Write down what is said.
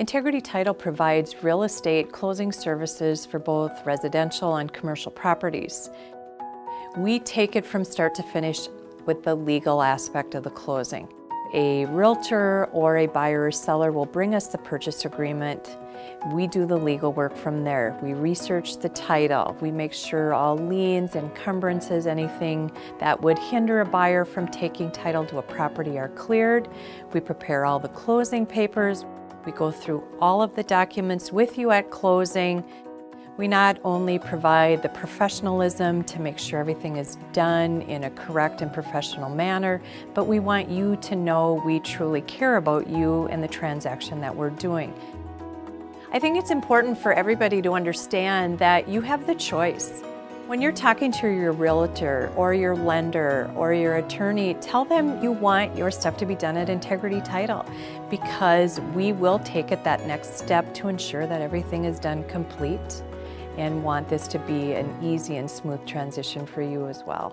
Integrity Title provides real estate closing services for both residential and commercial properties. We take it from start to finish with the legal aspect of the closing. A realtor or a buyer or seller will bring us the purchase agreement. We do the legal work from there. We research the title. We make sure all liens, encumbrances, anything that would hinder a buyer from taking title to a property are cleared. We prepare all the closing papers. We go through all of the documents with you at closing. We not only provide the professionalism to make sure everything is done in a correct and professional manner, but we want you to know we truly care about you and the transaction that we're doing. I think it's important for everybody to understand that you have the choice. When you're talking to your realtor or your lender or your attorney, tell them you want your stuff to be done at Integrity Title because we will take it that next step to ensure that everything is done complete and want this to be an easy and smooth transition for you as well.